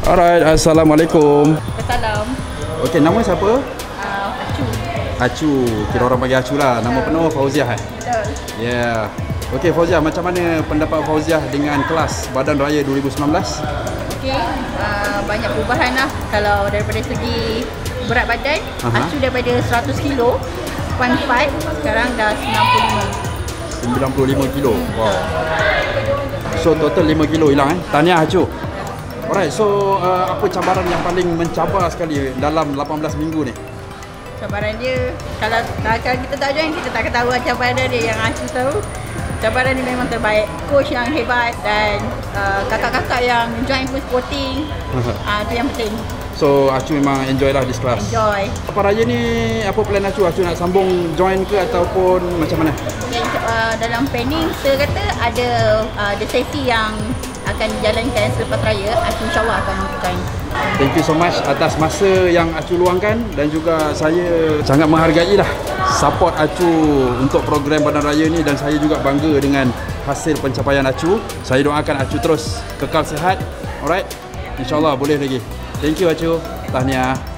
Alright, Assalamualaikum. Salam. Okey, nama siapa? Uh, Acu. Acu. Kira orang panggil Acu lah. Nama penuh Fauziah eh? Betul. Ya. Yeah. Okey Fauziah, macam mana pendapat Fauziah dengan kelas Badan Raya 2019? Okey, uh, banyak perubahan lah. Kalau daripada segi berat badan, Aha. Acu daripada 100 kilo, 0.5, sekarang dah 95. 95 kilo. Wow. So total 5 kilo hilang eh. Tahniah Acu. Alright, so uh, apa cabaran yang paling mencabar sekali dalam 18 minggu ni? Cabaran dia, kalau, kalau kita tak join, kita tak ketahui cabaran dia yang Acu tahu. Cabaran dia memang terbaik. Coach yang hebat dan uh, kakak-kakak yang join pun sporting. uh, itu yang penting. So Acu memang enjoy lah this class. Enjoy. Apa raya ni apa plan Acu? Acu nak sambung join ke ataupun macam mana? Dan, uh, dalam planning saya kata ada uh, ada sesi yang akan dijalankan selepas raya Aku insyaAllah akan join Thank you so much atas masa yang Acu luangkan dan juga saya sangat menghargai lah support Acu untuk program Badan Raya ni dan saya juga bangga dengan hasil pencapaian Acu. Saya doakan Acu terus kekal sihat. Alright. InsyaAllah boleh lagi. Thank you Acu. Tahniah.